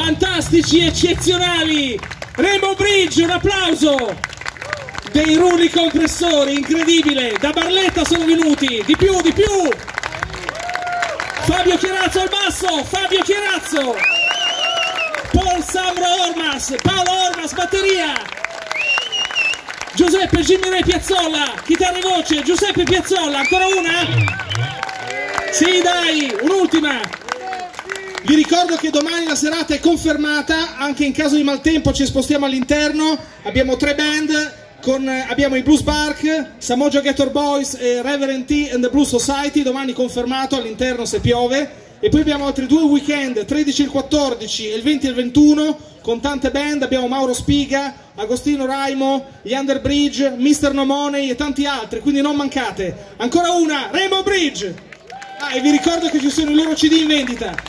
fantastici, eccezionali. Rainbow Bridge, un applauso. Dei rulli compressori, incredibile. Da Barletta sono venuti, di più, di più. Fabio Chiarazzo al basso, Fabio Chiarazzo. Paul Samro Ormas, Paolo Ormas, batteria. Giuseppe Jimmy Ray Piazzolla, chitarra e voce, Giuseppe Piazzolla, ancora una? Sì dai, un'ultima. Vi ricordo che domani la serata è confermata, anche in caso di maltempo ci spostiamo all'interno, abbiamo tre band, con, abbiamo i Blues Bark, Samoja Gator Boys e Reverend T and the Blues Society, domani confermato all'interno se piove, e poi abbiamo altri due weekend, 13 e il 14 e il 20 e il 21, con tante band, abbiamo Mauro Spiga, Agostino Raimo, gli Underbridge, Mr. No Money e tanti altri, quindi non mancate. Ancora una, Rainbow Bridge! Ah, e vi ricordo che ci sono i loro CD in vendita.